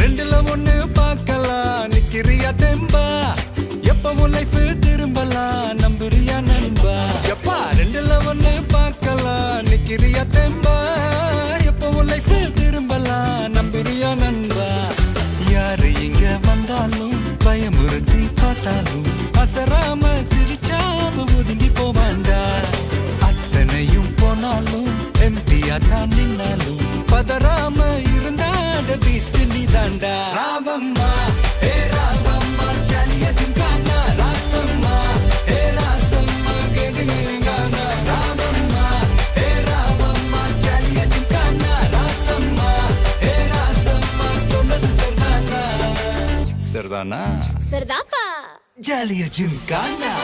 ரெண்டுல ஒண்ணு பார்க்கலாம். நிக்கிறியா தெம்ப? நினைக்கிறியா தெம்பா எப்போ லைஃப் திரும்பலாம் நம்புறியா நண்பா? யாரு இங்க வந்தாலும் பயமுறுத்தி பார்த்தாலும் அசராம சிரிச்சாம ஒதுங்கி போவாண்டா? அத்தனையும் போனாலும் எம்டியா தான் நின்னாலும் பதறாம Serdana. Serdapa. Jalio Jengkana